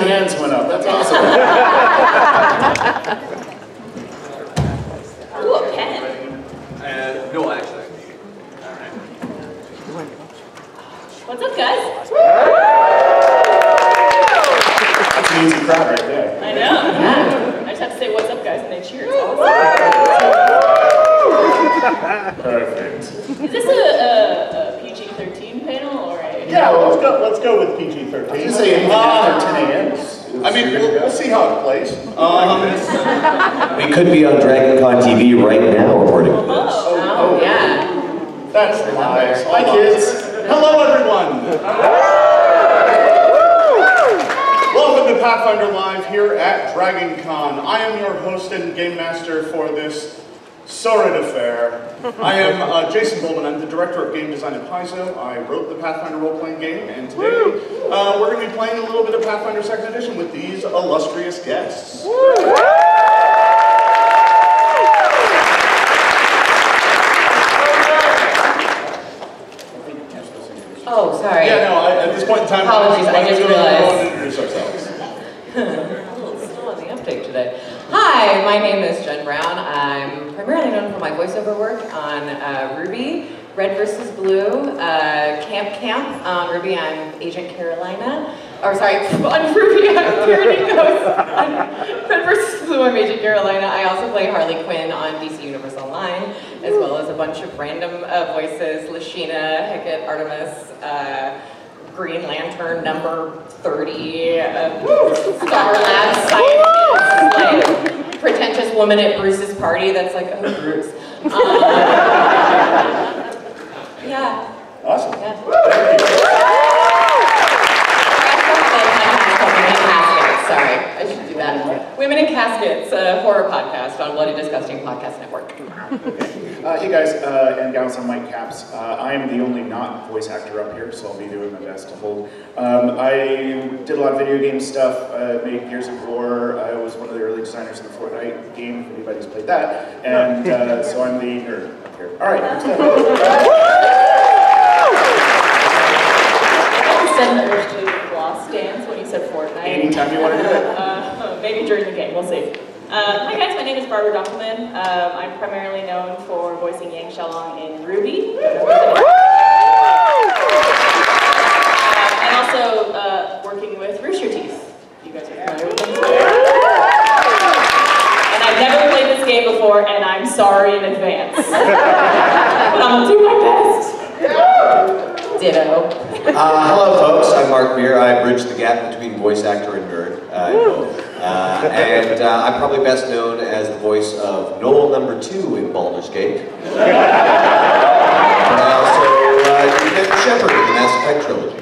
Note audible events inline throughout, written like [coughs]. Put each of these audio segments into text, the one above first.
hands went up. That's awesome. Ooh, a pen. And no, actually. What's up, guys? That's an easy crowd right there. I know. Yeah. I just have to say, what's up, guys, and they cheer. It's awesome. Perfect. Is this a, a, a PG-13 panel or a... Yeah, well, let's go, let's go with PG-13. I was gonna say anything after 10 a.m. is- I mean, we'll, we'll see how it plays. Um, We could be on Dragon Con TV right now, according to this. Oh, yeah. that's nice. Hi, kids. Hello, everyone. Welcome to Pathfinder Live here at Dragon Con. I am your host and game master for this sordid affair. I am uh, Jason Bulmahn. I'm the director of game design at Paizo. I wrote the Pathfinder role-playing game, and today uh, we're going to be playing a bit Second Edition with these illustrious guests. Oh, sorry. Yeah, no, I, at this point in time, Apologies, I just realized. introduce ourselves. A [laughs] little slow on the uptake today. Hi, my name is Jen Brown. I'm primarily known for my voiceover work on uh, RWBY, Red versus Blue, uh, Camp Camp. On RWBY, I'm Agent Carolina. Or sorry, on RWBY, I'm Karen Ingos. On Red versus Blue, I'm Agent Carolina. I also play Harley Quinn on DC Universe Online, as well as a bunch of random uh, voices: Lashina, Hecate, Artemis. Uh, Green Lantern number 30, uh, Star Lab scientist, like pretentious woman at Bruce's party that's like, oh, Bruce. Um, yeah, Awesome. yeah. Sorry, I should do that. Women in Caskets, a horror podcast on Bloody Disgusting Podcast Network. [laughs] Uh, hey guys uh, and gals, I'm Mike Capps. Uh, I am the only not voice actor up here, so I'll be doing my best to hold. Um, I did a lot of video game stuff, uh, made Gears of War. I was one of the early designers of the Fortnite game, if anybody's played that. And uh, [laughs] so I'm the nerd up here. All right, next up. I urge to gloss dance when you said Fortnite. Anytime you want to do it. [laughs] Uh, maybe during the game, we'll see. Uh, hi guys, my name is Barbara Dunkelman. Um, I'm primarily known for voicing Yang Xiao Long in RWBY. Uh, and also uh, working with Rooster Teeth. You guys are familiar with them? And I've never played this game before, and I'm sorry in advance. [laughs] but I'm gonna do my best. Ditto. Uh, hello, folks. I'm Mark Meer. I bridge the gap between voice actor and nerd. Uh, in both. And uh, I'm probably best known as the voice of Noel Number Two in Baldur's Gate. and I also uh, do Commander Shepard in the Mass Effect trilogy.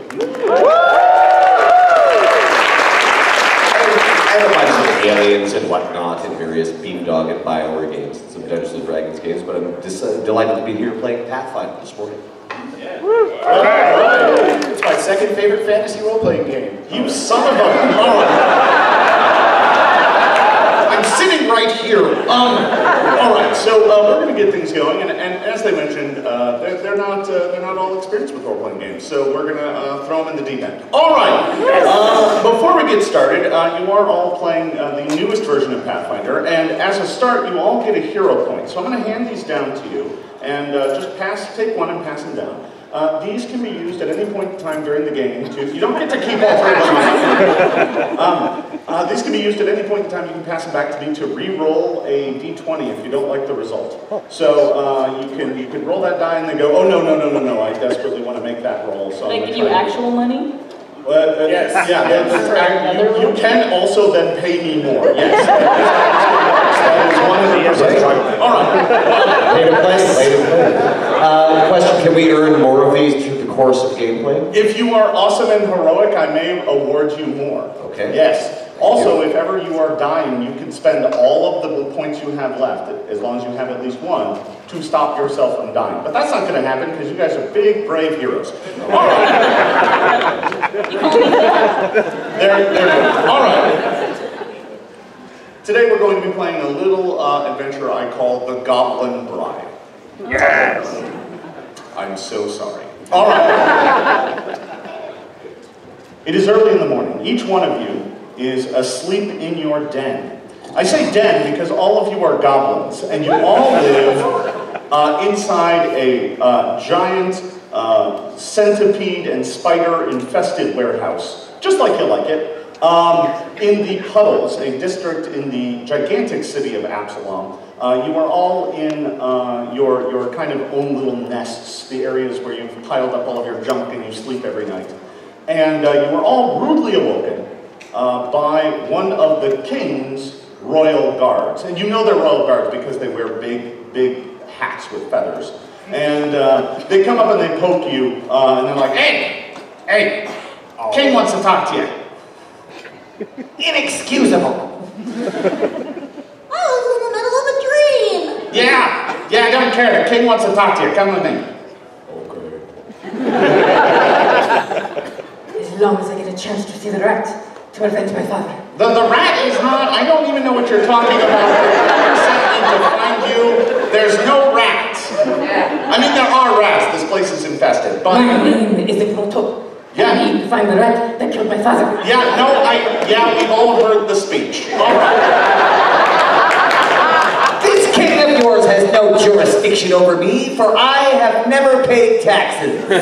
And a bunch of aliens and whatnot in various Beamdog and Bioware games, and some Dungeons and Dragons games. But I'm just uh, delighted to be here playing Pathfinder this morning. It's my second favorite fantasy role-playing game. You son of a... All right. I'm sitting right here. Um, all right, so uh, we're going to get things going, and, and as they mentioned, uh, they're, they're not uh, they're not all experienced with role-playing games, so we're going to uh, throw them in the deep end. All right. Uh, before we get started, uh, you are all playing uh, the newest version of Pathfinder, and as a start, you all get a hero point. So I'm going to hand these down to you, and uh, just pass, take one and pass them down. Uh, these can be used at any point in time during the game to, you don't get to keep all three of them. [laughs] um, uh, these can be used at any point in time, you can pass them back to me to re-roll a d20 if you don't like the result. So uh, you can you can roll that die and then go, oh no, no, no, no, no, I desperately want to make that roll. So I'm Can I gonna give you try and- actual money? Well, uh, Yes. Yeah, that- [laughs] that's- you, you can also then pay me more, yes. [laughs] That is one of the All right. Way to play, way to play. Uh, question, can we earn more of these through the course of gameplay? If you are awesome and heroic, I may award you more. Okay. Yes. Also, if ever you are dying, you can spend all of the points you have left, as long as you have at least one, to stop yourself from dying. But that's not going to happen because you guys are big, brave heroes. All right. All right. Today we're going to be playing a little uh, adventure I call the Goblin Bride. Yes. I'm so sorry. All right. It is early in the morning. Each one of you is asleep in your den. I say den because all of you are goblins, and you all live uh, inside a uh, giant uh, centipede and spider infested warehouse, just like you like it. Um, in the Puddles, a district in the gigantic city of Absalom, uh, you are all in uh, your, your kind of own little nests, the areas where you've piled up all of your junk and you sleep every night. And uh, you were all rudely awoken uh, by one of the king's royal guards. And you know they're royal guards because they wear big, big hats with feathers. And uh, they come up and they poke you, uh, and they're like, hey, hey, king wants to talk to you. Inexcusable. I was in the middle of a dream. Yeah, yeah, I don't care. The king wants to talk to you. Come with me. Okay. as long as I get a chance to see the rat to avenge my father. The, the rat is not, I don't even know what you're talking about. I'm to find you. There's no rat. I mean, there are rats. This place is infested. But, My name is the Proto. Yeah. I need to find the rat that killed my father. yeah, no, I, yeah, we've all heard the speech. All right. This king of yours has no jurisdiction over me, for I have never paid taxes. [laughs]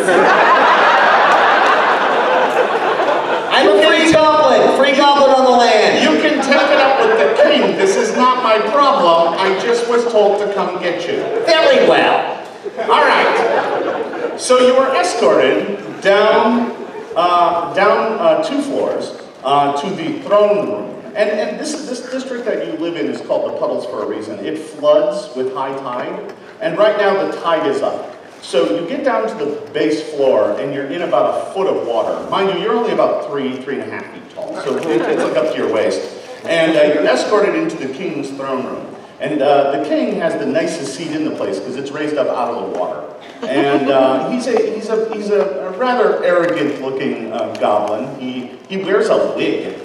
I'm a free goblin, free goblin on the land. You can take it up with the king. This is not my problem. I just was told to come get you. Very well. All right. So you were escorted down, uh, down uh, two floors uh, to the throne room. And, and this, this district that you live in is called the Puddles for a reason. It floods with high tide, and right now the tide is up. So you get down to the base floor, and you're in about a foot of water. Mind you, you're only about three, three and a half feet tall, so it- it's like up to your waist. And uh, you're escorted into the king's throne room. And uh, the king has the nicest seat in the place because it's raised up out of the water. And uh, he's a he's a he's a rather arrogant looking uh, goblin. He he wears a wig.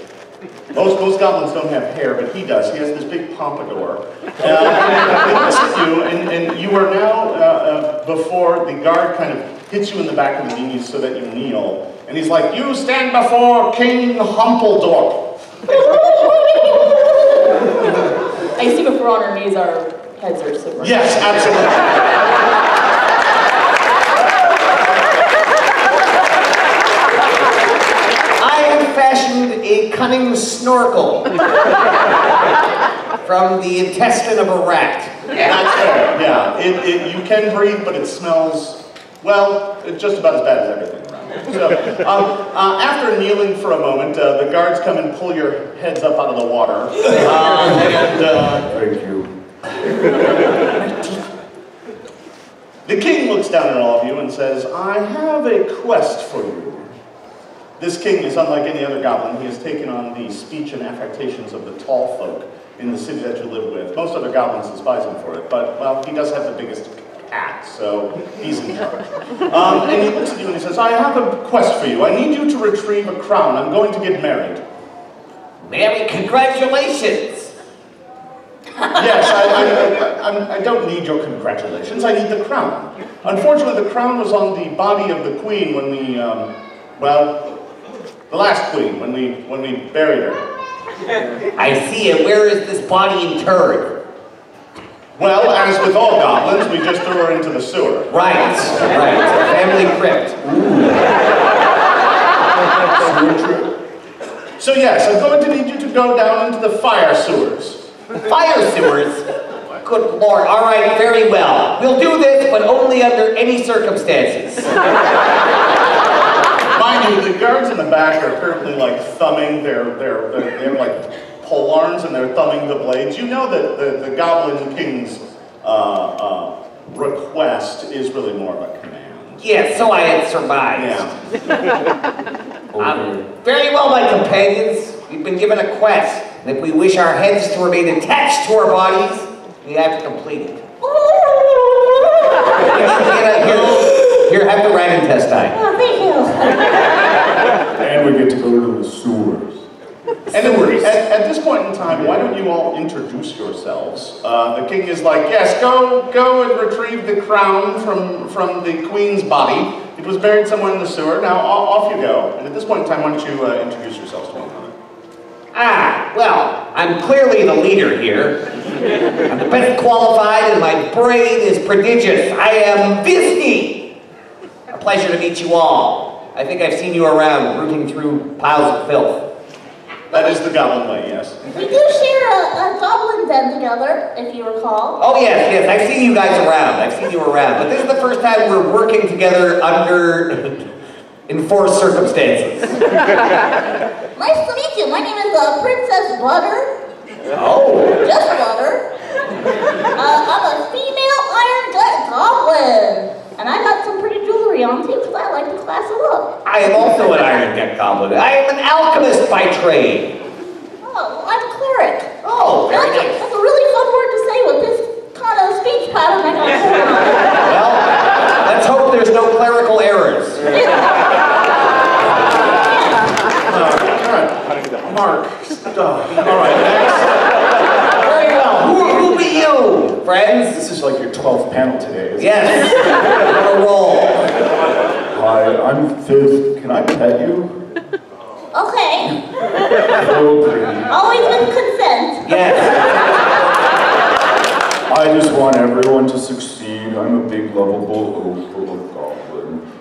Most most goblins don't have hair, but he does. He has this big pompadour. Uh, and you, and, and you are now uh, uh, before the guard kind of hits you in the back of the knees so that you kneel. And he's like, "You stand before King Humpledorp." I assume if we're on our knees, our heads are submerged. Yes, absolutely. I have fashioned a cunning snorkel [laughs] from the intestine of a rat. That's fair, yeah. It, it, you can breathe, but it smells, well, it's just about as bad as everything around here. So, [laughs] um, uh, after kneeling for a moment, uh, the guards come and pull your heads up out of the water. [laughs] Uh, and, uh, Thank you. the king looks down at all of you and says, I have a quest for you. This king is unlike any other goblin. He has taken on the speech and affectations of the tall folk in the city that you live with. Most other goblins despise him for it, but, well, he does have the biggest cat, so he's in charge. [laughs] Um, and he looks at you and he says, I have a quest for you. I need you to retrieve a crown. I'm going to get married. Mary, congratulations! Yes, I, I, I, I don't need your congratulations. I need the crown. Unfortunately, the crown was on the body of the queen when we, um, well, the last queen, when we, when we buried her. I see it. Where is this body interred? Well, as with all goblins, we just threw her into the sewer. Right, right. Family crypt. So yes, I'm going to need you to go down into the fire sewers. Fire sewers? Good lord. All right, very well. We'll do this, but only under any circumstances. Mind you, the guards in the back are apparently like thumbing their, their, their, they're like pole arms and they're thumbing the blades. You know that the, the Goblin King's uh, uh, request is really more of a command. Yes, so I had surmised. Yeah. [laughs] Um, very well, my companions. We've been given a quest, and if we wish our heads to remain attached to our bodies, we have to complete it. [laughs] Here, here, have the rat intestine. Oh, thank you. And we get to go to the sewers. And then sewers. at, at this point in time, why don't you all introduce yourselves? Uh, the king is like, yes, go go and retrieve the crown from, from the queen's body. It was buried somewhere in the sewer. Now off you go. And at this point in time, why don't you uh, introduce yourselves to one another? Ah, well, I'm clearly the leader here. I'm the best qualified and my brain is prodigious. I am Disney. A pleasure to meet you all. I think I've seen you around rooting through piles of filth. That is the goblin way, yes. We do share a, a goblin den together, if you recall. Oh yes, yes, I've seen you guys around. I've seen you around. But this is the first time we're working together under [laughs] enforced circumstances. [laughs] Nice to meet you. My name is uh, Princess Butter. Oh. Just Butter. [laughs] Uh, I'm a female iron gut goblin. And I got some pretty jewelry on too, because I like to class it up. I am also an Irongut Goblin. I am an alchemist by trade. Oh, I'm a cleric. Oh, very That's a, nice. that's a really fun word to say with this kind of speech pattern I got going on. Well, let's hope there's no clerical errors. [laughs] Mark, stop. All right, next. Very well. Who, who be you, friends? This is like your 12th panel today. isn't it? Yes. [laughs] On a roll. Hi, I'm Fizz. Can I pet you? Okay, please. always with consent. Yes. I just want everyone to succeed. I'm a big, lovable, hopeful goblin.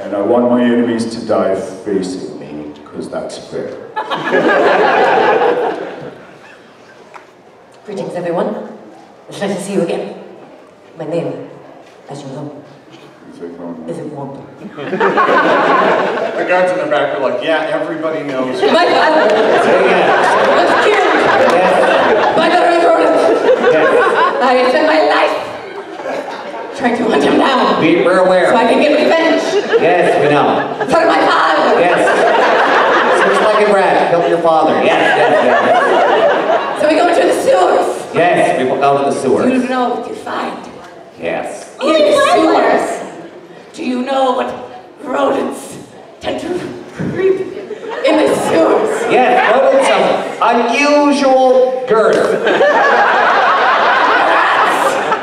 And I want my enemies to die facing me, because that's fair. Greetings, everyone. It's nice to see you again. My name, as you know, He's like, "No, no." is Womp. The guards in the back are like, yeah, everybody knows. My father was killed Yes. by the red rodent. Yes. I spent my life trying to hunt him down We, we're aware. so I can get revenge Yes, we know. for my father. Yes. Six-legged rat, killed your father. Yes, yes, yes. So we go into the sewers. Yes, we will go to the Do you know what you find Yes. in the sewers? Do you know what rodents tend to creep in the sewers? Yes, rodents of unusual girth.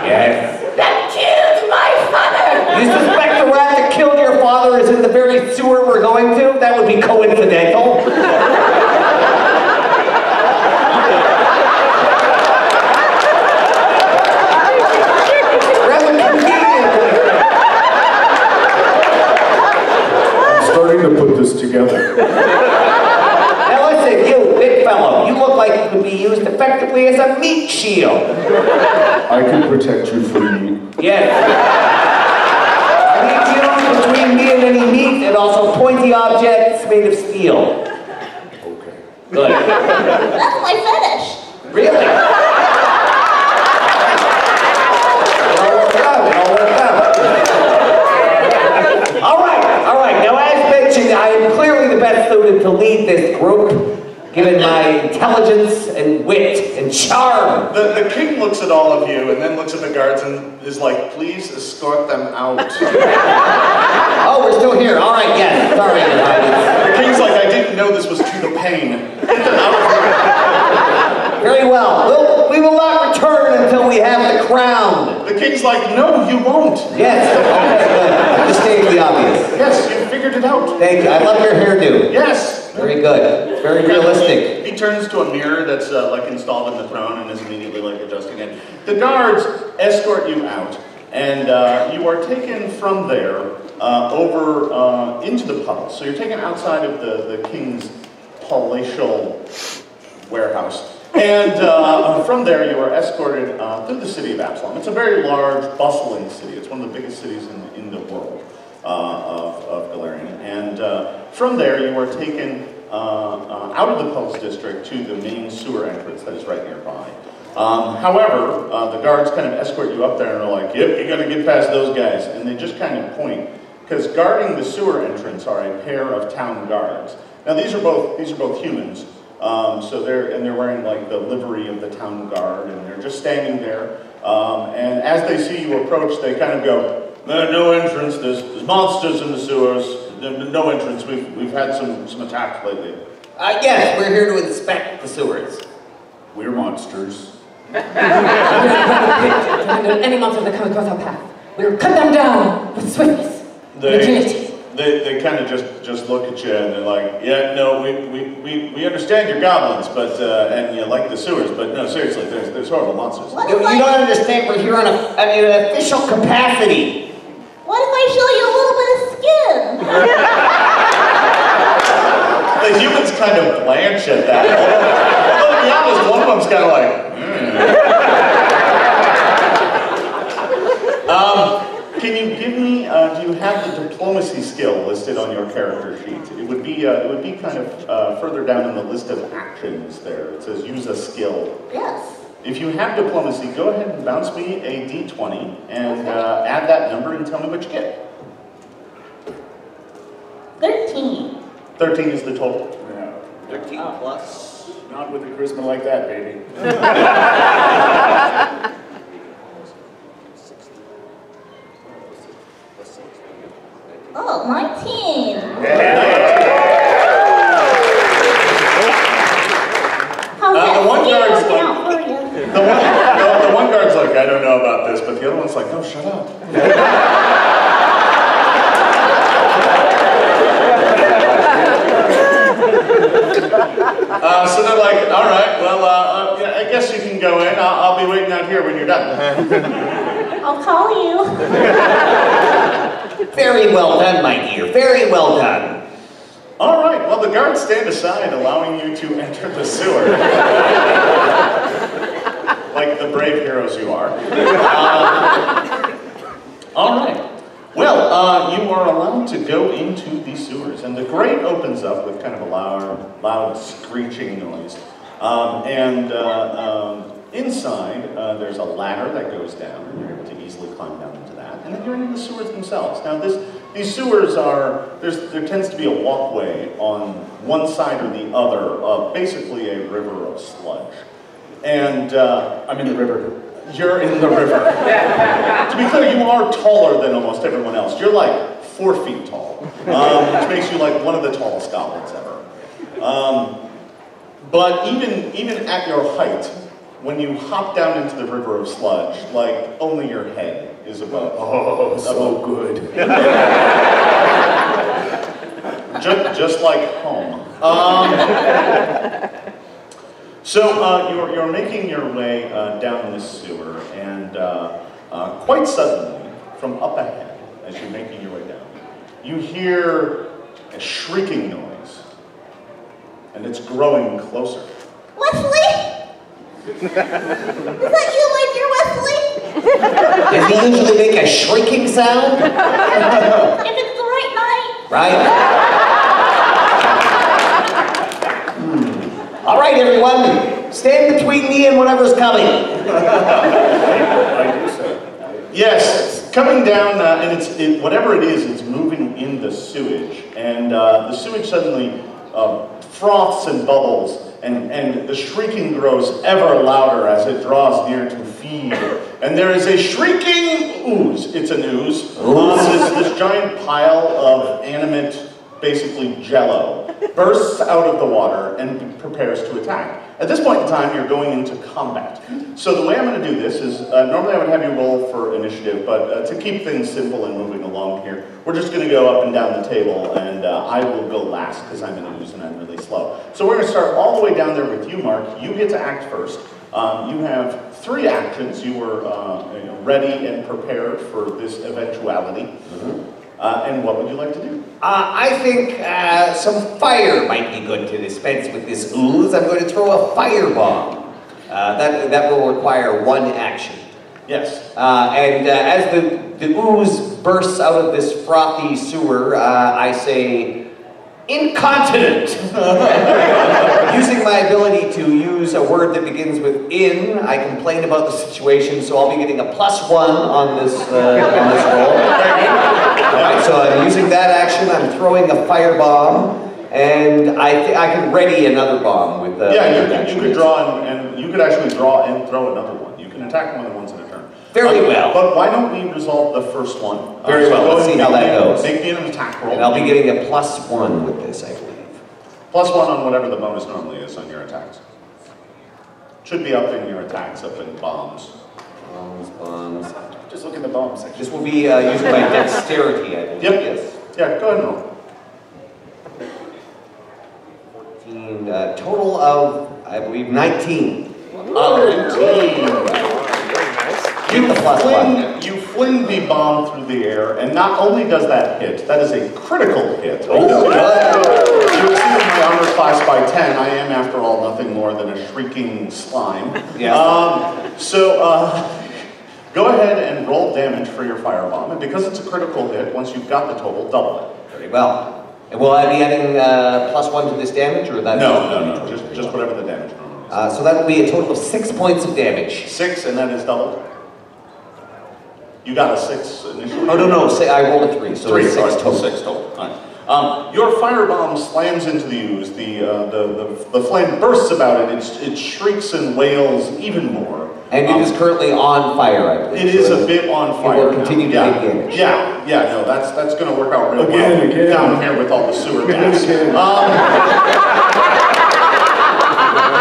Yes. That killed my father. You suspect the rat that killed your father is in the very sewer we're going to? That would be coincidental. Rather conveniently. I'm starting to put this together. Now listen, you, big fellow, you look like you could be used effectively meat shield. I can protect you from me. Yes. I need you between me and any meat and also pointy objects made of steel. Okay. Good. That's my fetish. Really? It all worked out, it all worked out. All right, all right. Now, as mentioned, I am clearly the best suited to lead this group, given my intelligence and wit and charm. The, the king looks at all of you and then looks at the guards and is like, please escort them out. [laughs] Oh, we're still here. All right, yes. Sorry, The king's like, I didn't know this was to the pain. Get them out of here. Very well. We'll, we will not return until we have the crown. The king's like, no, you won't. Yes. Okay. Just stating the obvious. Yes, you figured it out. Thank you. I love your hairdo. Yes. Very good. It's very realistic. He, he turns to a mirror that's uh, like installed in the throne and is immediately like adjusting it. The guards escort you out, and uh, you are taken from there uh, over uh, into the palace. So you're taken outside of the, the king's palatial warehouse. And uh, from there, you are escorted uh, through the city of Absalom. It's a very large, bustling city. It's one of the biggest cities in, in the world uh, of, of Golarion. And from there, you are taken out of the Puddles District to the main sewer entrance that is right nearby. Um, however, uh, the guards kind of escort you up there and are like, yep, you gotta get past those guys. And they just kind of point, because guarding the sewer entrance are a pair of town guards. Now these are both, these are both humans, um, so they're, and they're wearing like the livery of the town guard, and they're just standing there. Um, and as they see you approach, they kind of go, "Uh, no entrance, there's, there's monsters in the sewers, There- no entrance, we've, we've had some, some attacks lately. Uh, yes, we're here to inspect the sewers. We're monsters. [laughs] Any monster that comes across our path, we will cut them down with swiftness They, agility. they, they kind of just, just look at you and they're like, yeah, no, we, we, we, we understand your goblins, but, uh, and you like the sewers, but no, seriously, there's, there's horrible monsters. What You, you I, don't understand, we're here on a, I mean, an official capacity. what if I show you a little bit of skin? [laughs] The humans kind of blanch at that. Although, to be honest, one of them's kind of like. [laughs] um, can you give me, uh, do you have the diplomacy skill listed on your character sheet? It would be, uh, it would be kind of uh, further down in the list of actions there. It says use a skill. Yes. If you have diplomacy, go ahead and bounce me a d20 and uh, add that number and tell me what you get. 13. 13 is the total. Yeah. 13 plus. Not with a charisma like that, baby. [laughs] Oh, 19. How's Uh, the one guard's like- out for you? [laughs] The one, the, the one guard's like, I don't know about this, but the other one's like, no, shut up. [laughs] Uh, so they're like, all right, well, uh, uh, yeah, I guess you can go in. I'll, I'll be waiting out here when you're done. [laughs] I'll call you. [laughs] Very well done, my dear. Very well done. All right, well, the guards stand aside, allowing you to enter the sewer. [laughs] like the brave heroes you are. Uh, all right. Well, uh, you are allowed to go into the sewers, and the grate opens up with kind of a loud, loud screeching noise. Um, and uh, um, inside, uh, there's a ladder that goes down, and you're able to easily climb down into that. And then you're in the sewers themselves. Now, this, these sewers are, there's, there tends to be a walkway on one side or the other of basically a river of sludge. And uh, I'm in the river. you're in the river. [laughs] to be clear, you are taller than almost everyone else. You're like four feet tall, um, which makes you like one of the tallest goblins ever. Um, but even even at your height, when you hop down into the river of sludge, like only your head is above. Oh, so good. [laughs] just, just like home. Um, so uh, you're, you're making your way uh, down this sewer, and uh, uh, quite suddenly, from up ahead, as you're making your way down, you hear a shrieking noise, and it's growing closer. Wesley? Is that you, my dear Wesley? Does he usually make a shrieking sound? [laughs] If it's the right night. Right? Hmm. All right, everyone. Stand between me and whatever's coming. I do. Yes, coming down, uh, and it's it, whatever it is, it's moving in the sewage, and uh, the sewage suddenly uh, froths and bubbles, and, and the shrieking grows ever louder as it draws near to feed. And there is a shrieking ooze. It's an ooze. Um, this, this giant pile of animate, basically jello, bursts out of the water and prepares to attack. At this point in time, you're going into combat. So the way I'm going to do this is, uh, normally I would have you roll for initiative, but uh, to keep things simple and moving along here, we're just going to go up and down the table, and uh, I will go last because I'm an ooze and I'm really slow. So we're going to start all the way down there with you, Mark. You get to act first. Um, you have three actions. You were uh, you know, ready and prepared for this eventuality. Uh, and what would you like to do? Uh, I think uh, some fire might be good to dispense with this ooze. I'm going to throw a firebomb. Uh, that, that will require one action. Yes. Uh, and uh, as the, the ooze bursts out of this frothy sewer, uh, I say, incontinent! [laughs] Using my ability to use a word that begins with in, I complain about the situation, so I'll be getting a plus one on this, uh, on this roll. Alright, so I'm using that action, I'm throwing a firebomb, and I, thi- I can ready another bomb with the. Yeah, you with could, you action. could draw and, and you could actually draw and throw another one. You can attack more than once in a turn. Very okay, well. But why don't we resolve the first one? Very well, so let's see how that goes. Make an attack roll. And I'll be getting a plus one with this, I believe. Plus one on whatever the bonus normally is on your attacks. Should be up in your attacks, up in bombs. Bombs, bombs. Just look in the bomb section. This will be uh, used by dexterity, I believe. Yep. Yes. Yeah, go ahead and roll. 14, uh, total of, I believe, 19. Wow. 19. You fling, you fling the bomb through the air, and not only does that hit, that is a critical hit. Oh, You exceeded my armor class by 10. I am, after all, nothing more than a shrieking slime. Yeah. Um, so, uh, go ahead and roll damage for your firebomb, and because it's a critical hit, once you've got the total, double it. Very well. Will I be adding uh, plus one to this damage, or that? No, no, no, just, just whatever the damage. Uh, so that will be a total of six points of damage. Six, and that is doubled? You got a six initially? Oh, no, no, say I rolled a three, so Three, it's six sorry, total. Six total. All right. Um, your firebomb slams into the ooze. The, uh, the, the, the flame bursts about it. It's, it shrieks and wails even more. And it Um, is currently on fire, I believe. It is so a bit on fire. It fire. will now. continue to yeah. take damage. Yeah, yeah, no, that's that's going to work out real Again, well again. down here with all the sewer gas. again. Um,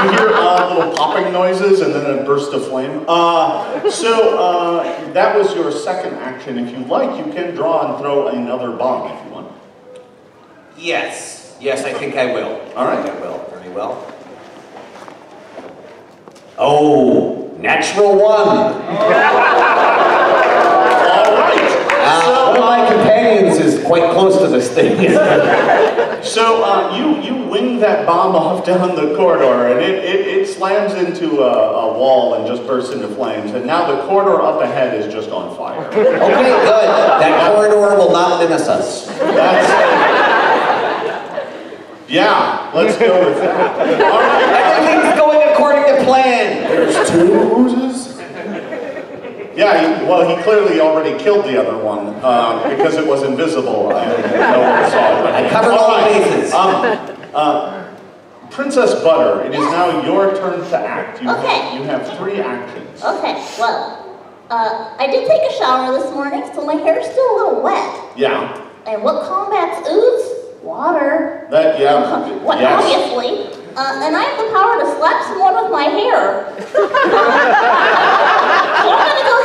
you hear uh, little popping noises and then a burst of flame. Uh, so uh, that was your second action. If you like, you can draw and throw another bomb if you want. Yes, yes, I think I will. All right. I will, very well. Oh, natural one. [laughs] quite close to this thing. [laughs] So uh, you you wing that bomb off down the corridor, and it, it, it slams into a, a wall and just bursts into flames. And now the corridor up ahead is just on fire. okay, good. That corridor will not menace us. That's, yeah, let's go with that. Right. [laughs] Everything's going according to plan. There's two oozes? Yeah, he, well, he clearly already killed the other one uh, because it was invisible. I, no one saw it. but- I covered all right. bases. Um, uh, Princess Butter, it is now your turn to act. You, Okay. you have three actions. Okay, well, uh, I did take a shower this morning, so my hair's still a little wet. Yeah, And what combats ooze? Water. that, yeah, [laughs] What, yes. obviously. Uh, and I have the power to slap someone with my hair. [laughs] so I'm gonna go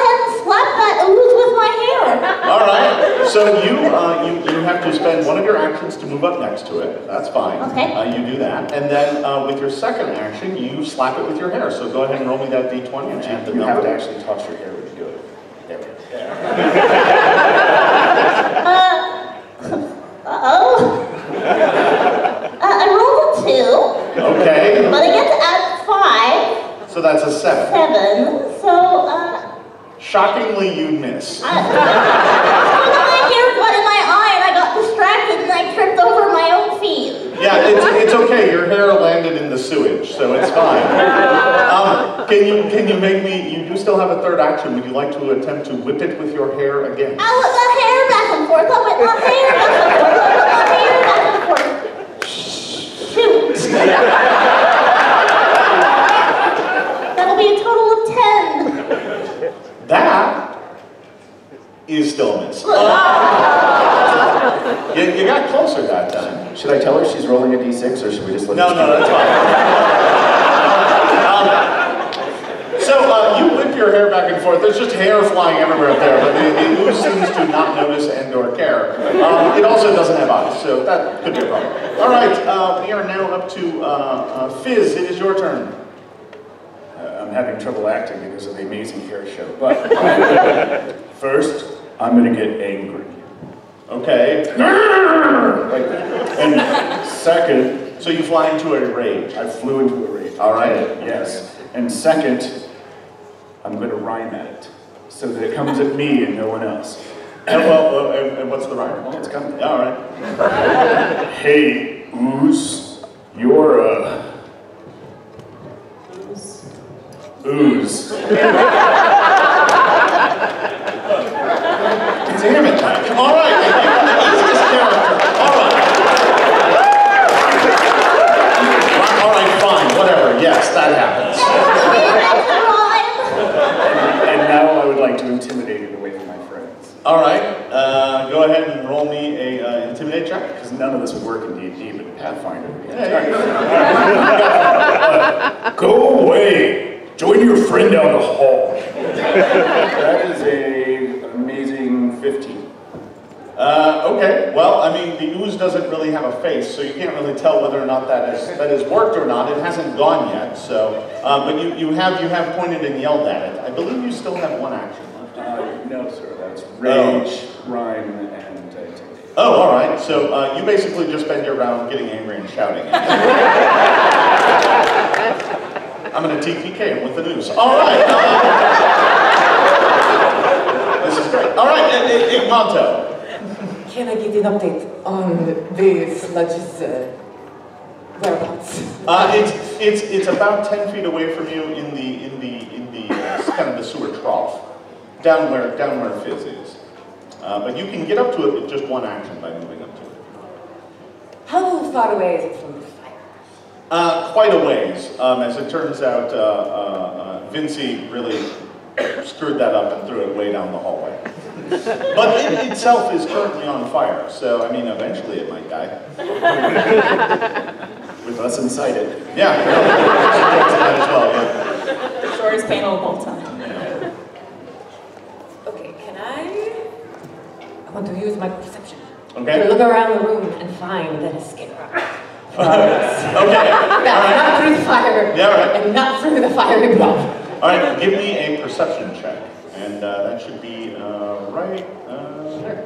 ahead and slap that ooze with my hair. All right, so you, uh, you, you have to spend one of your actions to move up next to it. That's fine. Okay. Uh, you do that, and then uh, with your second action, you slap it with your hair. So go ahead and roll me that d20 and add the You have to actually touch your hair when you do it. There we go. Uh-oh. Uh, I rolled a two, Okay, but I get to add five, so that's a seven. seven, so, uh, Shockingly, [laughs] you miss. I, my hair got in my eye and I got distracted and I tripped over my own feet. Yeah, it's, it's okay. Your hair landed in the sewage, so it's fine. Um, can you can you make me? You do still have a third action. Would you like to attempt to whip it with your hair again? I whip my hair back and forth, I whip my hair back and forth, I whip my hair back and forth. [laughs] Shoot. That'll be a total of ten. That is still a miss. [laughs] You, you got closer that time. Should I tell her she's rolling a d6 or should we just let No, her no, that's fine. Um, [laughs] so uh, you whip your hair back and forth. There's just hair flying everywhere up there, but the, the ooze seems to not notice and or care. Um, it also doesn't have eyes, so that could be a problem. All right, uh, we are now up to uh, uh, Fizz. It is your turn. Uh, I'm having trouble acting because of the amazing hair show. But [laughs] first, I'm gonna get angry. Okay. Like. And second, So you fly into a rage. I flew into a rage. All right. Yes. And second, I'm gonna rhyme at it so that it comes at me and no one else. And, well, uh, and, and what's the rhyme? Well, it's coming. All right. Hey, Ooze, you're a ooze. ooze. [laughs] Damn it, Mike. All right. The easiest character. All right. All right, fine. Whatever. Yes, that happens. And now I would like to intimidate it away from my friends. All right. Uh, go ahead and roll me a uh, intimidate check. Because none of this would work in D&D, but Pathfinder. Yeah, [laughs] Go away! Join your friend down the hall. that is a amazing 15. Uh, okay, well, I mean, the ooze doesn't really have a face, so you can't really tell whether or not that has, that has worked or not. It hasn't gone yet, so, uh, but you, you, have, you have pointed and yelled at it. I believe you still have one action left. Uh, no, sir. That's rage, rhyme, and uh. Oh, all right. So uh, you basically just spend your round getting angry and shouting. [laughs] I'm going to TPK him with the news. All right. Great. All right, I- I- Igmonto. Can I get an update on the sludge's uh, whereabouts? Uh, it's, it's, it's about 10 feet away from you in the, in the, in the uh, kind of the sewer trough, down where, down where Fizz is. Uh, but you can get up to it with just one action by moving up to it. How far away is it from the fire? Uh, quite a ways. Um, as it turns out, uh, uh, uh, Vinci really screwed that up and threw it way down the hallway. But it itself is currently on fire, so I mean, eventually it might die. With us inside it. Yeah, no, might as well, yeah. Shortest panel of all time. Okay, can I? I want to use my perception. Okay. To look around the room and find that escape route. [laughs] For all of us. Okay, That's not through the fire. Yeah, right. And not through the fire blob. All right, give me a perception check. And uh, that should be uh, right. Uh, Sure.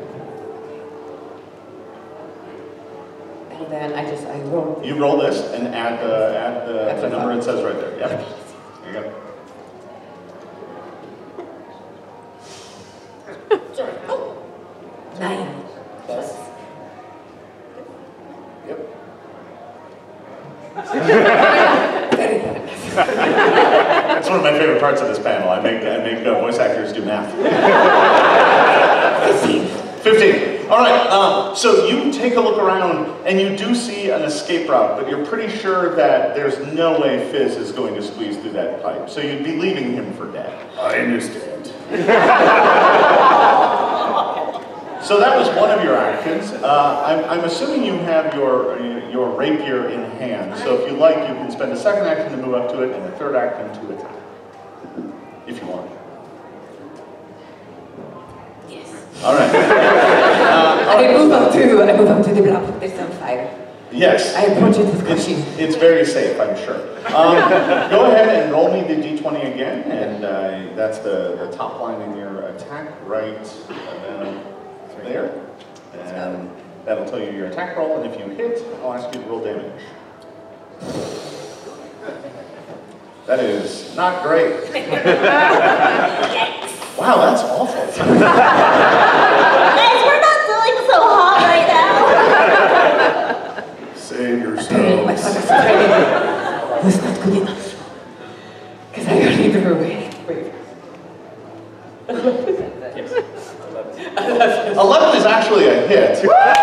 And then I just, I roll. you roll this and add the, add the, the number it says right there. Yep. There you go. Nine. Plus. Yep. Very good. That's one of my favorite parts of this panel. I make, I make uh, voice actors do math. 15. 15. All right, uh, so you take a look around and you do see an escape route, but you're pretty sure that there's no way Fizz is going to squeeze through that pipe. So you'd be leaving him for dead. I understand. [laughs] So that was one of your actions. Uh, I'm, I'm assuming you have your, your rapier in hand. So if you like, you can spend a second action to move up to it and a third action to attack. If you want. Yes. All right. [laughs] All I right. move up to, I move up to the blob. There's some fire. Yes. I approach it with It's, caution. it's very safe, I'm sure. Um, go ahead and roll me the d20 again, and uh, that's the, the top line in your attack right there. And that'll tell you your attack roll, and if you hit, I'll ask you to roll damage. That is not great. [laughs] wow, that's awful. [laughs] Guys, we're not doing so hot right now. Save Apparently was not good enough. Because I already threw away. Wait. 11 is actually a hit. So uh,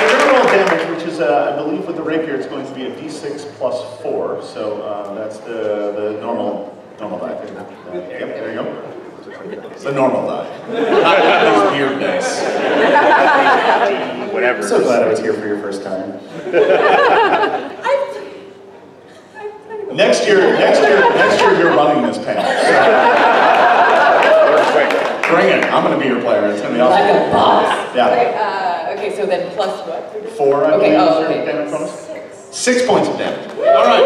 the general damage, which is, uh, I believe with the rapier, it's going to be a d6 plus 4. So uh, that's the, the normal, normal die. Uh, yep, there you go. The normal die. Not those weird dice. Whatever. I'm so glad I was here for your first time. [laughs] Next year, next year, next year you're running this panel. [laughs] So. Bring it. I'm going to be your player. It's going to be awesome. Like a boss. Yeah. Wait, uh, okay, so then plus what? Four, I Okay, believe, oh, is your okay. damage bonus? Six points of damage. All right.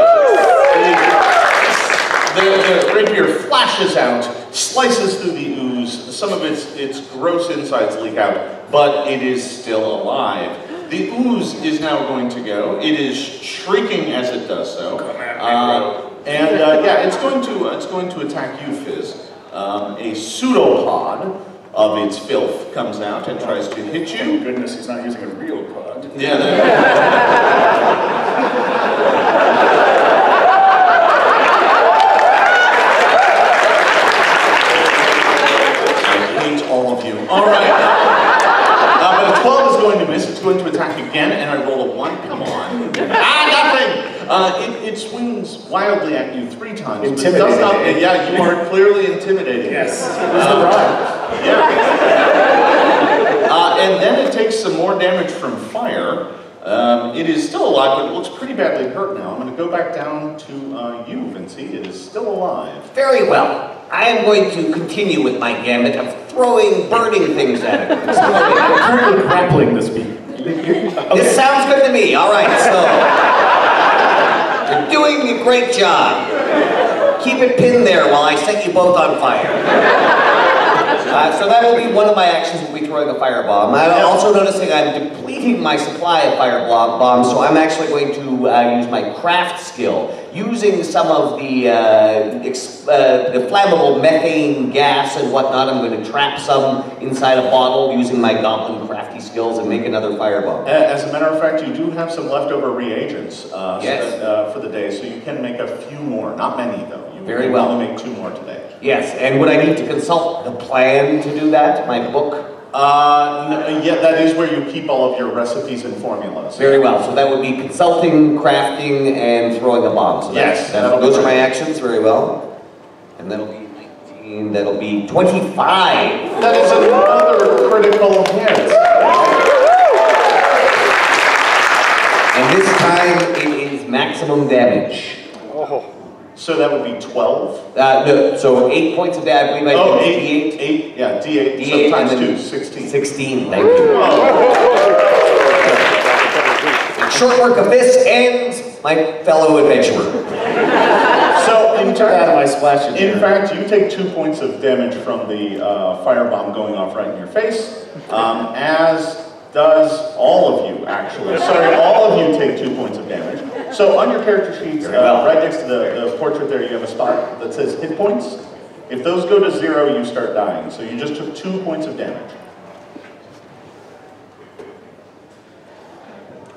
The, the rapier flashes out, slices through the ooze. Some of its, its gross insides leak out, but it is still alive. The ooze is now going to go. It is shrieking as it does so. Uh, and uh, yeah, it's going to it's going to attack you, Fizz. Um, a pseudopod of its filth comes out and tries to hit you. Thank goodness he's not using a real pod. Yeah. [laughs] [laughs] That, I hate all of you. All right. Uh, but a 12 is going to miss. It's going to attack again, and I roll a 1. Come on. Ah, nothing! Uh, it, it swings wildly at you three times. times. but it does not- Intimidating. Yeah, you are clearly intimidating. Yes. Rod? Yeah. Uh, and then it takes some more damage from fire. Um, it is still alive, but it looks pretty badly hurt now. I'm going to go back down to uh, you, Vinci. It is still alive. Very well. I am going to continue with my gambit of throwing burning things at it. [laughs] Exploding. We're currently grappling this beat. [laughs] This sounds good to me. All right, so you're doing a great job. Keep it pinned there while I set you both on fire. Uh, so that will be one of my actions. Will be throwing a firebomb. I'm also noticing I'm depleting my supply of firebomb bombs, so I'm actually going to uh, use my craft skill, using some of the, uh, ex- uh, the flammable methane gas and whatnot. I'm going to trap some inside a bottle using my goblin crafty skills and make another firebomb. As a matter of fact, you do have some leftover reagents uh, so that, uh, for the day, so you can make a few more. Not many, though. You Very can well. only make two more today. Yes, and would I need to consult the plan to do that? My book? Uh, yeah, that is where you keep all of your recipes and formulas. Very well. So that would be consulting, crafting, and throwing a bomb. So Yes, that- those are my actions. Very well. And that'll be 19. That'll be 25. That is another critical hit. And this time it is maximum damage. So that would be 12. Uh, no, so eight points of damage. I believe I Oh, did eight, eight, yeah, D8, so D8 times two, 16. 16. Thank you. Oh. [laughs] Short work of this ends my fellow adventurer. So in Turn out of my fact, in fact, you take two points of damage from the uh, firebomb going off right in your face, um, as does all of you, actually. Sorry, all of you take two points of damage. So on your character sheets, uh, right next to the, the portrait there, you have a spot that says hit points. If those go to zero, you start dying. So you just took two points of damage.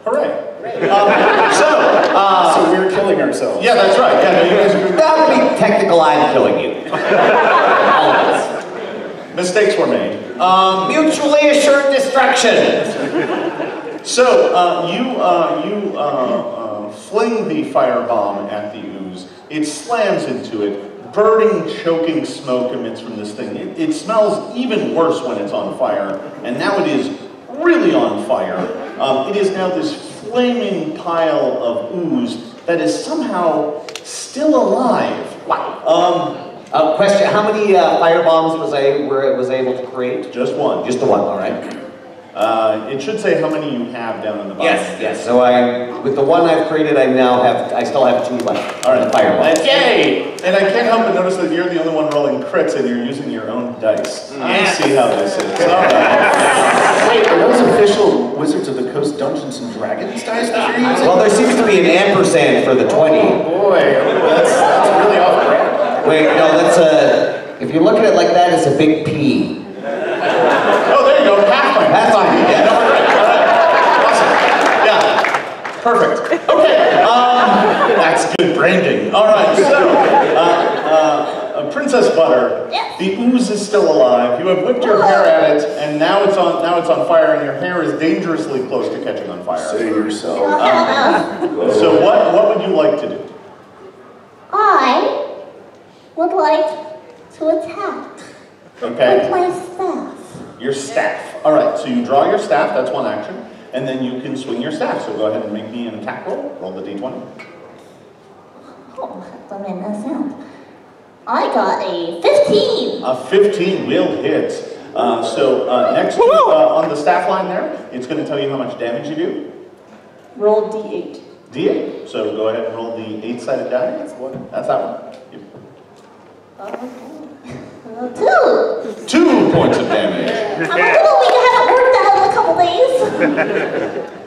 Hooray. Um, so, uh, So we're killing ourselves. yeah, that's right. Yeah, no, you guys are That would be technical. I'm killing you. [laughs] All of us. Mistakes were made. Um, mutually assured destruction. So uh, you uh, you uh, uh, fling the firebomb at the ooze. It slams into it. Burning, choking smoke emits from this thing. It, it smells even worse when it's on fire, and now it is really on fire. Um, it is now this flaming pile of ooze that is somehow still alive. Wow. Um, Uh, question: How many uh, fire bombs was I were it was I able to create? just one. Just the one. All right. Uh, it should say how many you have down in the bottom. Yes. Yes. So I, with the one I've created, I now have I still have two left. All right, Fire bombs. And, yay! And I can't help but notice that you're the only one rolling crits and you're using your own dice. I see how this is. [laughs] All right. Wait, are those official Wizards of the Coast Dungeons and Dragons dice that you're using? Well, there seems to be an ampersand for the twenty. Oh boy, that's, that's really off brand. Wait, no, that's a. If you look at it like that, it's a big P. There you go, Pathfinder. Pathfinder, yeah. No, we're. All right. Awesome. Yeah. Perfect. Okay. Um, that's good branding. All right. So, uh, uh, Princess Butter. Yes. The ooze is still alive. You have whipped your hair at it, and now it's on. Now it's on fire, and your hair is dangerously close to catching on fire. Save yourself. Uh, So, what what would you like to do? I would like to attack with Okay. my staff. Your staff. All right. So you draw your staff. That's one action, and then you can swing your staff. So go ahead and make me an attack roll. Roll the d20. Oh, that made no sound. I got a 15. A 15 will hit. Uh, so uh, next to, uh, on the staff line there, it's going to tell you how much damage you do. Roll D8. D8. So go ahead and roll the eight-sided die. That's one. That's that one. Yep. Uh, two. Two points of damage. I'm a little weak. I haven't worked out in a couple days. [laughs]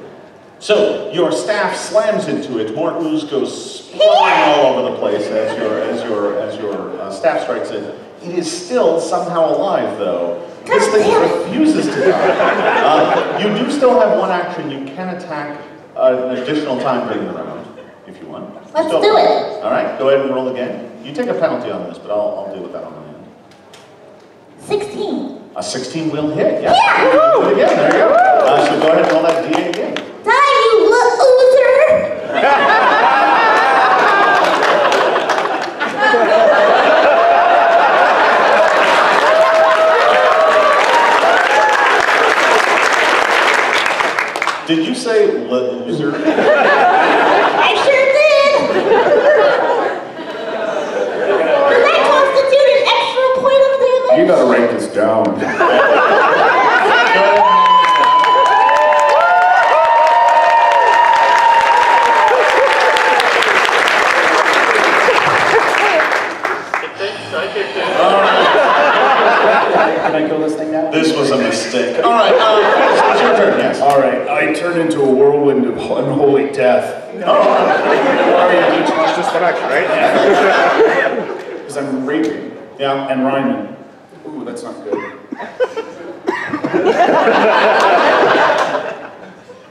So your staff slams into it. More ooze goes flying all over the place as your as your as your uh, staff strikes it. It is still somehow alive, though. This thing refuses to die. [laughs] Uh, you do still have one action. You can attack uh, an additional time during the round if you want. Let's Still- do it. All right, go ahead and roll again. You take a penalty on this, but I'll, I'll deal with that on my end. 16. A 16 wheel hit, yeah. Yeah! Do it Again, there you go. Uh, so go ahead and roll that D8 again. Die, you loser! Did you say Because I'm raging Yeah. and rhyming. Ooh, that's not good.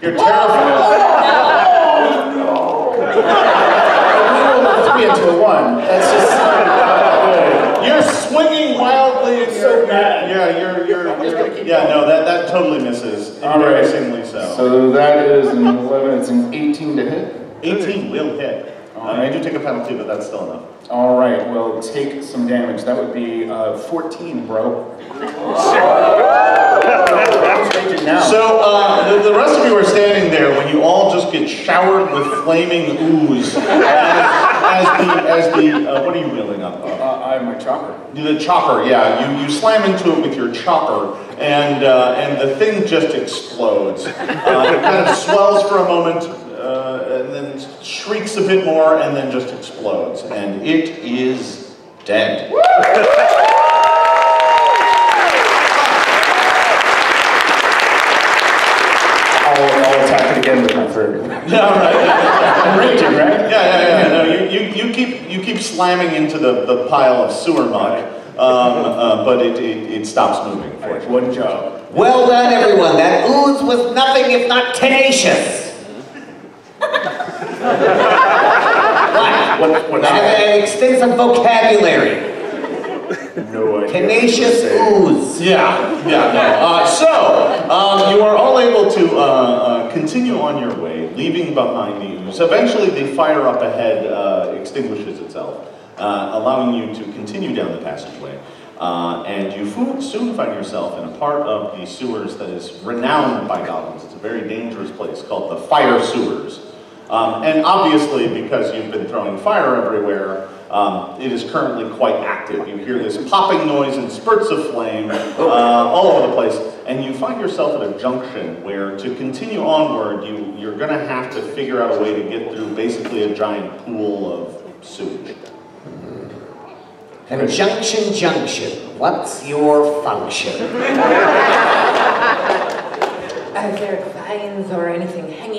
You're terrified. Oh, three into a one. That's just not good. You're swinging wildly and So you're, yeah, you're, you're, I'm just gonna you're yeah, no, that, that totally misses. All right. Embarrassingly so. So that is an 11, it's an 18 to hit. 18 will hit. All Uh, right. you do take a penalty, but that's still enough. All right, well, take some damage. That would be uh, 14, bro. Take it now. So uh, the, the rest of you are standing there when you all just get showered with flaming ooze as, as the, as the uh, what are you wheeling up? uh, I have my chopper. The chopper, yeah. You, you slam into it with your chopper, and, uh, and the thing just explodes. Uh, it kind of swells for a moment, uh, and then shrieks a bit more, and then just explodes. And it is dead. I'll, I'll attack it again with my third. Yeah, [laughs] right. I'm raging, right? Yeah, yeah, yeah. No, you, you, you keep you keep slamming into the, the pile of sewer muck, um, uh, but it, it, it stops moving. All right, one job. Well done, everyone. That ooze was nothing if not tenacious. What, what, an extensive vocabulary. no idea. Tenacious ooze. Yeah, yeah. No. Uh, so um, you are all able to uh, uh, continue on your way, leaving behind the ooze. Eventually, the fire up ahead uh, extinguishes itself, uh, allowing you to continue down the passageway. Uh, and you soon find yourself in a part of the sewers that is renowned by goblins. It's a very dangerous place called the Fire Sewers. Um, and obviously, because you've been throwing fire everywhere, um, it is currently quite active. You hear this popping noise and spurts of flame uh, all over the place, and you find yourself at a junction where, to continue onward, you, you're going to have to figure out a way to get through basically a giant pool of sewage. Conjunction junction. What's your function? [laughs] Are there vines or anything hanging or? or-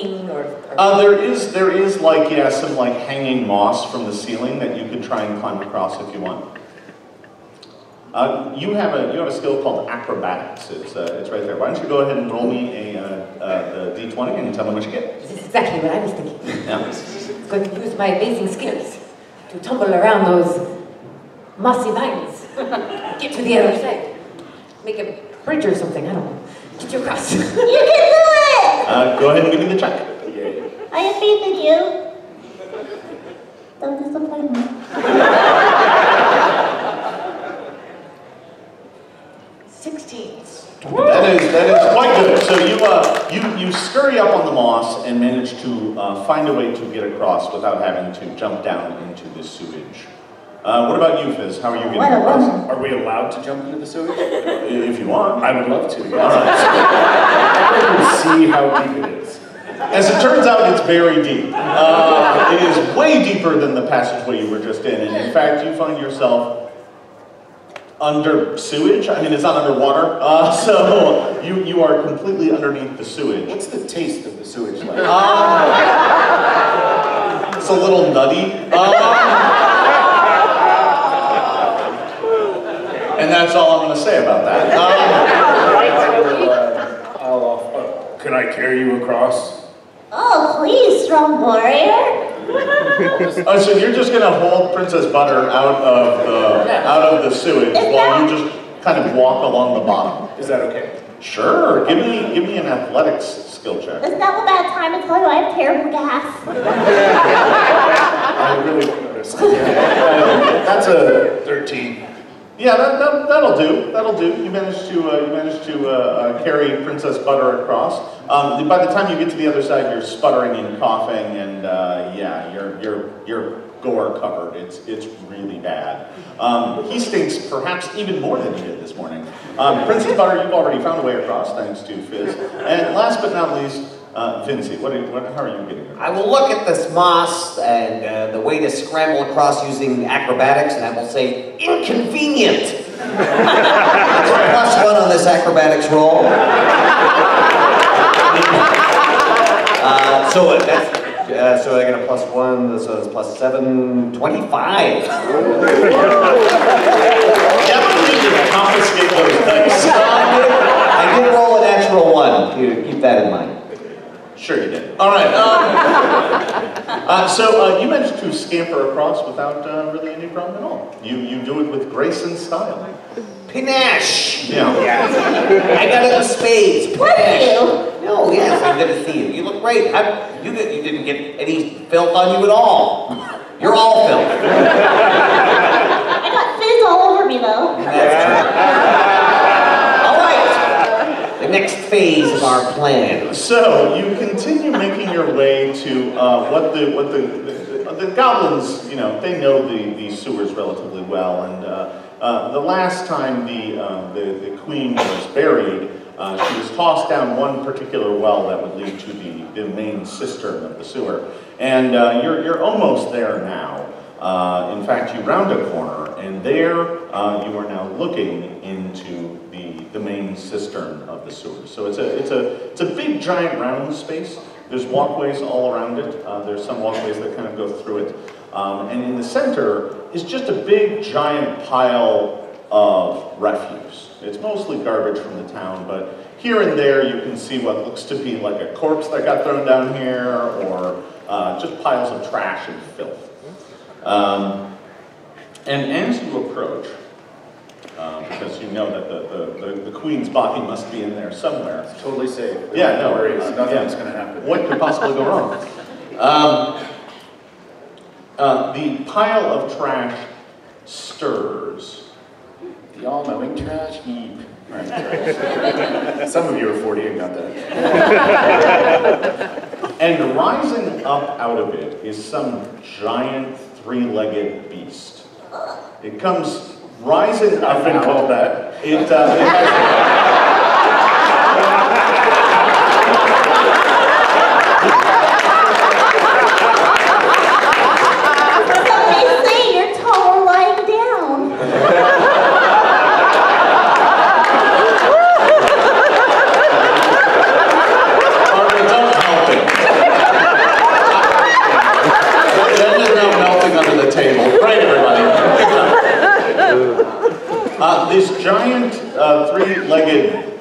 Uh, there is, there is like, yeah, some like hanging moss from the ceiling that you could try and climb across if you want. Uh, you have a, you have a skill called acrobatics. It's, uh, it's right there. Why don't you go ahead and roll me a, uh, uh, the d20 and tell me what you get. This is exactly what I was thinking. [laughs] Yeah. I'm going to use my amazing skills to tumble around those mossy vines. [laughs] Get to the other side. Make a bridge or something, I don't know. Get you across. [laughs] You can do it! Uh, go ahead and give me the check. I have faith you. Don't disappoint me. Sixteen. That is, that is quite good. So you, uh, you, you scurry up on the moss and manage to uh, find a way to get across without having to jump down into the sewage. Uh, what about you, Fizz? How are you getting What across? Are we allowed to jump into the sewage? If you want. I would love to, yes. I'd see how deep it is. As it turns out, it's very deep. Uh, it is way deeper than the passageway you were just in, and in fact, you find yourself under sewage. I mean, it's not underwater, uh, so you, you are completely underneath the sewage. What's the taste of the sewage like? It's a little nutty. Um, and that's all I'm going to say about that. Um, Uh, I'll off. Uh, can I carry you across? Oh, please, strong warrior. [laughs] oh, so you're just going to hold Princess Butter out of the, out of the sewage while you just kind of walk along the bottom? Is that okay? Sure. Give me, give me an athletics skill check. It's not a bad time to tell you I have terrible gas. [laughs] I really [laughs] noticed. That's a 13. Yeah, that, that, that'll do. That'll do. You managed to uh, you managed to uh, uh, carry Princess Butter across. Um, by the time you get to the other side, you're sputtering and coughing, and uh, yeah, you're you're you're gore covered. It's it's really bad. Um, he stinks perhaps even more than he did this morning. Um, Princess Butter, you've already found a way across thanks to Fizz. And last but not least, uh, Vinci. What, you, what how are you getting? I will look at this moss and uh, the way to scramble across using acrobatics, and I will say, inconvenient. That's a plus one on this acrobatics roll. Uh, so that's, uh, so I get a plus one, so it's plus seven, 25. Definitely did confiscate those dice. I did, roll a natural one, keep that in mind. Sure you did. All right. Um, [laughs] uh, so uh, you managed to scamper across without uh, really any problem at all. You you do it with grace and style. Panache! Yeah. I got it in spades. What Panache. you? No, yes, I'm good to see you. You look great. How, you, did- you didn't get any filth on you at all. You're all filth. I got fizz all over me though. That's true. All right. The next phase of our plan. So you continue making your way to uh, what the what the, the the goblins. You know they know the the sewers relatively well, and uh, uh, the last time the uh, the the queen was buried. Uh, she was tossed down one particular well that would lead to the, the main cistern of the sewer. And uh, you're, you're almost there now. Uh, in fact, you round a corner, and there uh, you are now looking into the, main cistern of the sewer. So it's a, it's, a, it's a big, giant round space. There's walkways all around it. Uh, there's some walkways that kind of go through it. Um, and in the center is just a big, giant pile of refuse. It's mostly garbage from the town, but here and there you can see what looks to be like a corpse that got thrown down here, or uh, just piles of trash and filth. Um, and as you approach, um, because you know that the, the, the, the queen's body must be in there somewhere. It's totally safe. Yeah, no worries. uh, Nothing's yeah. going to happen. What could possibly go wrong? Um, uh, the pile of trash stirs. The all-knowing trash heap. All right. [laughs] Some of you are 40 and got that. [laughs] And rising up out of it is some giant three-legged beast. It comes rising I've been called that. It, uh, [laughs] it has, So they say you're taller lying down. Barbara, don't help it. Jen is now melting under the table. Right, everybody. Uh, this giant uh, three-legged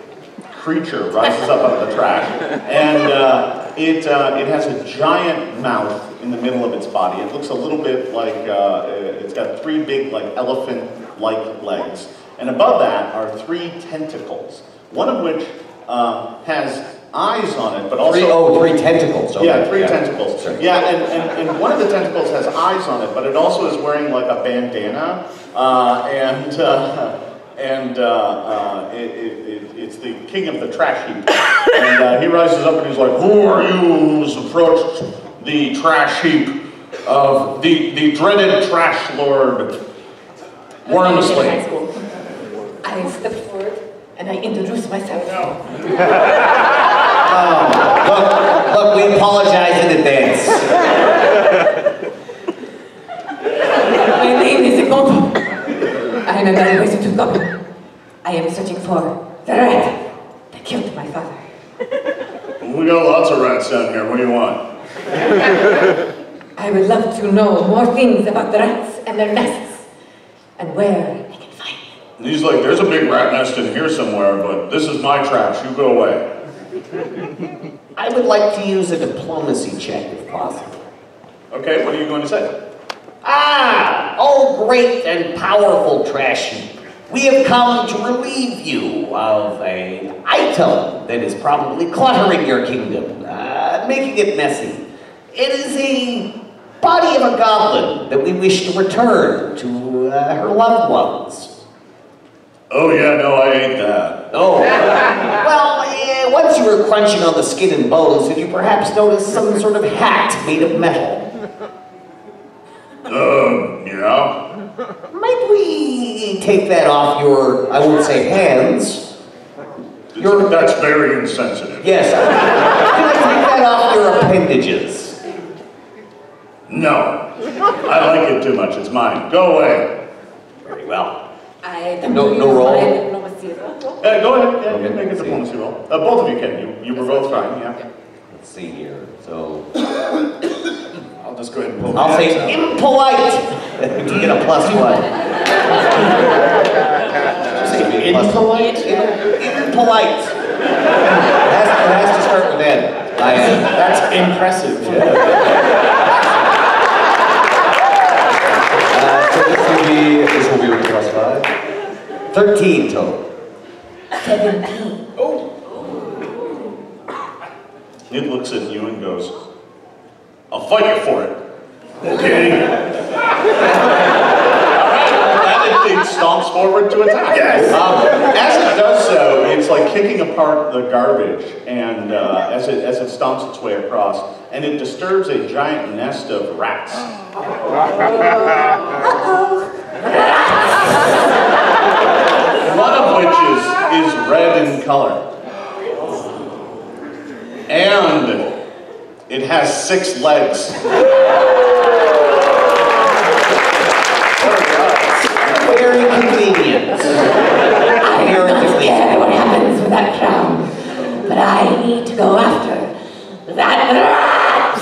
creature rises up out of the trash, and uh, it, uh, it has a giant mouth in the middle of its body. It looks a little bit like, uh, it's got three big, like, elephant-like legs. And above that are three tentacles, one of which uh, has eyes on it, but also... Three, oh, three tentacles. Okay. Yeah, three tentacles. Sorry. Yeah, and, and, and one of the tentacles has eyes on it, but it also is wearing like a bandana, uh, and uh, and uh, uh, it, it, it, it's the king of the trash heap. And uh, he rises up and he's like, "Who are you who's approached the trash heap of the the dreaded trash lord High Wormsley?" I step forward and I introduce myself. [laughs] Oh, look, look, we apologize in advance. My name is Igoto. I am a very to goblin. I am searching for the rat that killed my father. We got lots of rats down here. What do you want? I would love to know more things about the rats and their nests and where I can find them. And he's like, "There's a big rat nest in here somewhere, but this is my trash. You go away." I would like to use a diplomacy check if possible. Okay, what are you going to say? Ah, oh great and powerful trash heap. We have come to relieve you of a item that is probably cluttering your kingdom, uh, making it messy. It is a body of a goblin that we wish to return to uh, her loved ones. Oh yeah, no, I ate that. Oh. [laughs] well, eh, once you were crunching on the skin and bones, did you perhaps notice some sort of hat made of metal? Um, yeah. Might we take that off your, I won't say hands. Your, That's very insensitive. yes. [laughs] Can I take that off your appendages? No. I like it too much. It's mine. Go away. Very well. I No- no roll? I diplomacy as well. Uh, go ahead. Yeah, you Okay, make a let's diplomacy roll. Uh, both of you can. You, you were both trying, yeah. Let's see here. So, [coughs] I'll just go ahead and pull I'll say out. impolite [laughs] to get a plus one. say [laughs] impolite? Impolite. It has, it has to start with N. I am. That's impressive. Uh, 13 total. 17. Oh. It looks at you and goes, I'll fight you for it. Okay. and it, it stomps forward to attack. Yes. Um, as it does so, it's like kicking apart the garbage, and uh, as it as it stomps its way across, and it disturbs a giant nest of rats. [laughs] [laughs] One of which is is red in color. And it has six legs. [laughs] Oh, Very convenient. I don't care what happens with that crown, but I need to go after that rat.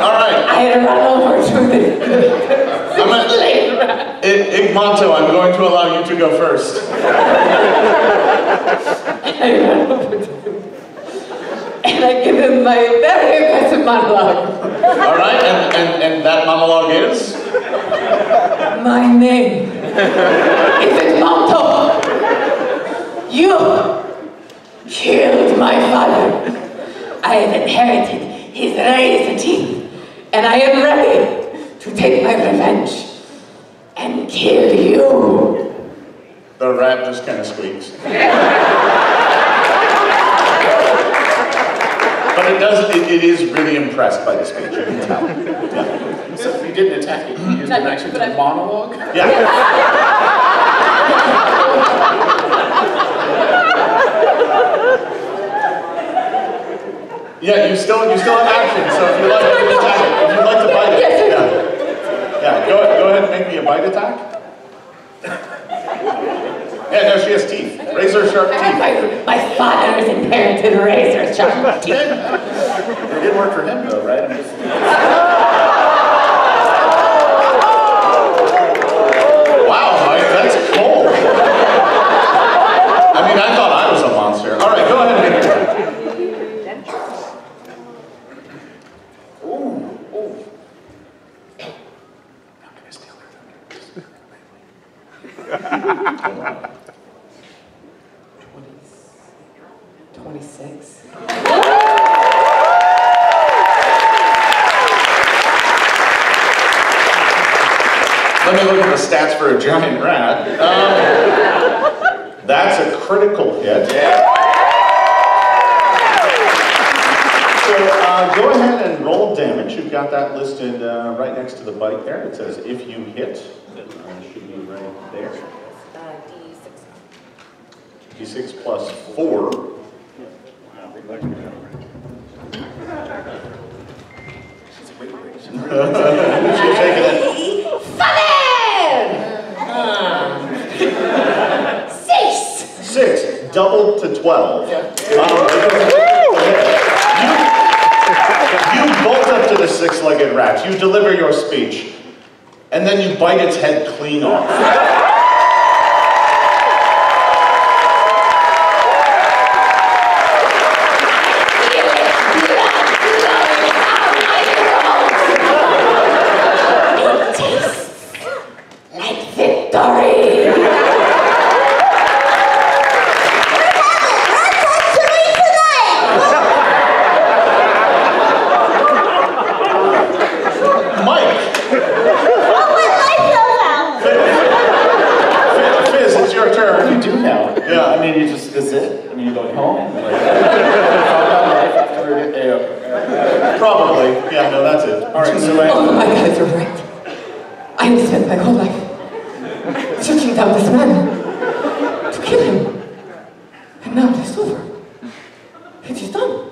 All right, I run over to the I'm gonna, [laughs] late rat. I- Igmonto, I'm going to allow you to go first. I run over to him. And I give him my very aggressive monologue. All right, and, and, and that monologue is? My name is Edmonto. You killed my father. I have inherited his razor teeth, and I am ready to take my revenge and kill you. The rat just kind of squeaks. But it does, it, it is really impressed by the speech, you can tell. So you didn't attack it, you used an action to monologue? Yeah. Yeah, you still you still have action, so if you like to attack it, if you'd like to bite it. Yeah. Yeah, go, go ahead and make me a bite attack. Yeah, no, she has teeth. Razor sharp teeth. My, my father has inherited razor sharp [laughs] teeth. It did work for him though, right? I mean, you just, that's it. I mean, you go home. Like, [laughs] yeah. Probably. Yeah, no, that's it. All right, so Oh my God, you're right. I have spent my whole life searching down this man to kill him. And now it's over. It is done.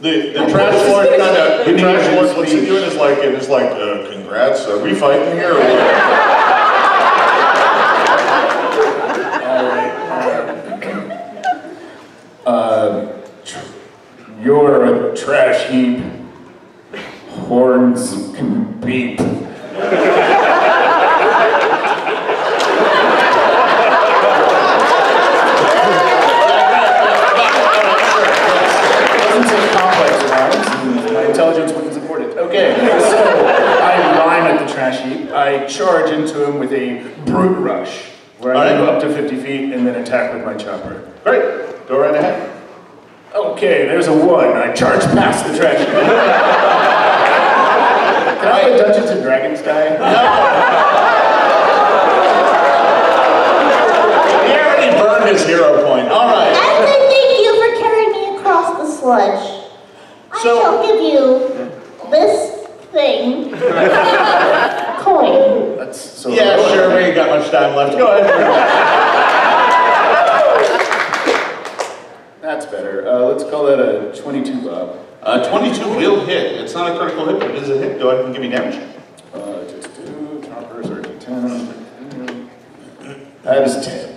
The, the trash lord kind of, the trash lord looks at you and is like, and is like, uh, congrats, are we fighting here? or what?" uh, tr- you're a trash heap. Horns can beep. Doesn't take complex rhymes, and my intelligence wouldn't support it. Okay, so I rhyme at the trash heap. I charge into him with a brute rush, where I All move right. up to 50 feet and then attack with my chopper. Great, go right ahead. Okay, there's a one. I charge past the trash heap. Can I have a Dungeons and Dragons guy? He already burned his hero point. All right. As a thank you for carrying me across the sludge, I So- shall give you this thing. Coin. That's so. Yeah, sure, we ain't got much time left. Go ahead. That's better. Uh, let's call that a 22 Bob. Uh, 22 will hit. It's not a critical hit, but it is a hit. Go ahead and give me damage. Uh, just do choppers are d10. That is 10.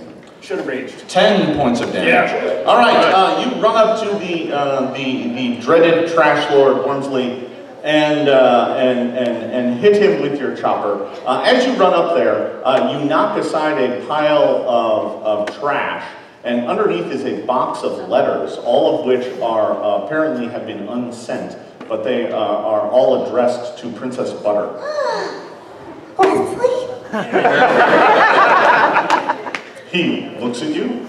Should have raged. 10 points of damage. Yeah. All right, uh, you run up to the, uh, the, the dreaded trash lord, Wormsley, and, uh, and, and, and hit him with your chopper. Uh, as you run up there, uh, you knock aside a pile of, of trash, and underneath is a box of letters, all of which are uh, apparently have been unsent, but they uh, are all addressed to Princess Butter. [gasps] Wesley? [laughs] He looks at you.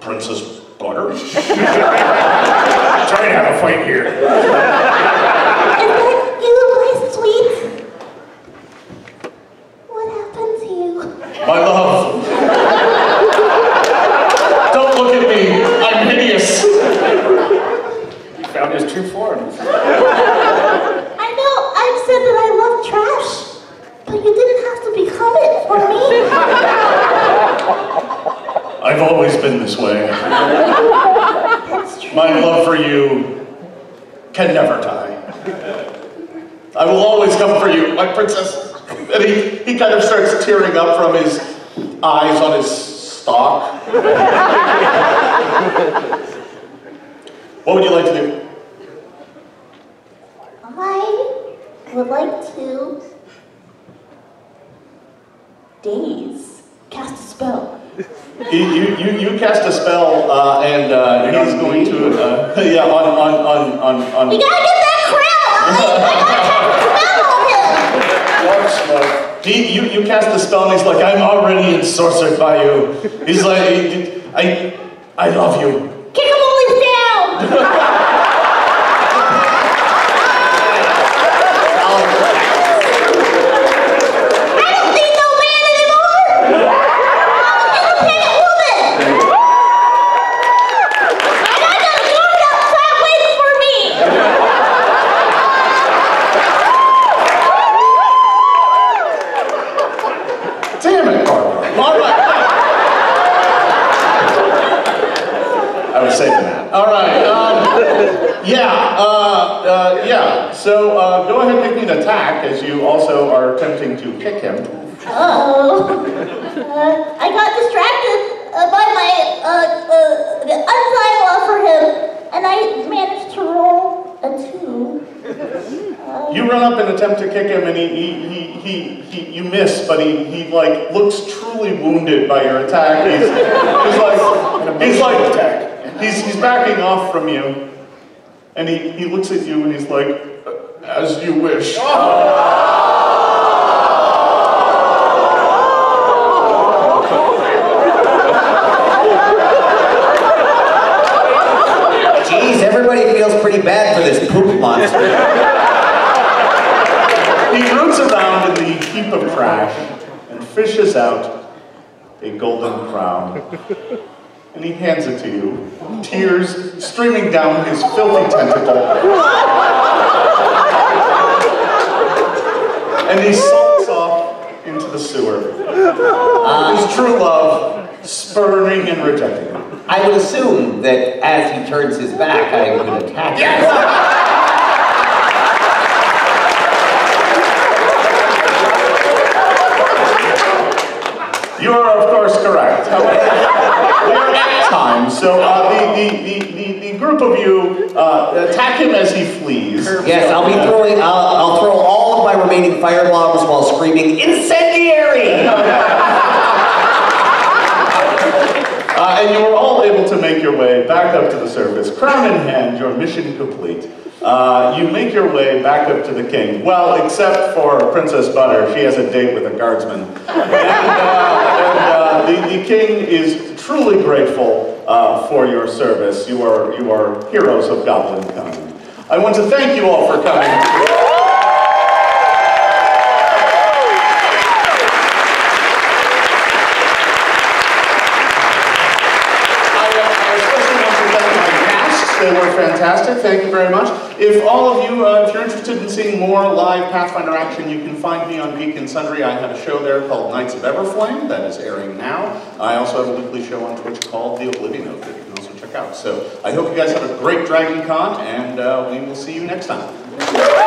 Princess Butter? [laughs] Trying to have a fight here. Is that you, my sweet? What happened to you? My love. Don't look at me. I'm hideous. He found his true forms. I know I've said that I love trash, but you didn't have to become it for me. I've always been this way. My love for you can never die. I will always come for you, my princess. And he, he kind of starts tearing up from his eyes on his stock. what would you like to do? I would like to daze, cast a spell. You, you, you, you cast a spell, uh, and uh, he's going to, uh, [laughs] yeah, on, on, on, on, on. We gotta get that crown! I, I gotta [laughs] cast a spell on him! Watch. He, you, you cast the spell, and he's like, I'm already ensorcered by you. He's like, I, I love you. Kick him while he's down! [laughs] I don't need no man anymore! I'm an independent woman! And I got a guard outside waiting for me! Damn it, Barbara. All right. I was saving that. All right. Um, yeah. Uh, uh, yeah. So uh, go ahead and make me an attack as you also are attempting to kick him. Uh-oh. Uh, I got distracted uh, by my uh, uh, undying love for him, and I managed to roll a two. You run up and attempt to kick him, and he, he, he, he, he you miss, but he, he like looks truly wounded by your attack. He's, he's like, he's like, attack. he's, he's backing off from you, and he, he looks at you and he's like, uh, as you wish. [laughs] Geez, everybody feels pretty bad for this poop monster. He roots around in the heap of trash and fishes out a golden crown. [laughs] And he hands it to you, tears streaming down his filthy tentacle. [laughs] and he sulks off into the sewer. his true love spurning and rejecting him. I would assume that as he turns his back, I would attack him. You are, of course, correct. [laughs] However, we are at time, so uh, the, the, the, the, the group of you uh, attack him as he flees. Yes, I'll be throwing, I'll, I'll throw all of my remaining fire bombs while screaming, incendiary! [laughs] Uh, and you are all able to make your way back up to the surface. Crown in hand, your mission complete. Uh, you make your way back up to the king. Well, except for Princess Butter, she has a date with a guardsman. And, uh, and uh, the, the king is truly grateful uh, for your service. You are, you are heroes of goblin kind. I want to thank you all for coming. I, uh, I especially want to thank my guests. They were fantastic. Thank you very much. If all of you, uh, if you're interested in seeing more live Pathfinder action, you can find me on Geek and Sundry. I have a show there called Knights of Everflame that is airing now. I also have a weekly show on Twitch called The Oblivion Oath that you can also check out. So I hope you guys have a great Dragon Con, and uh, we will see you next time.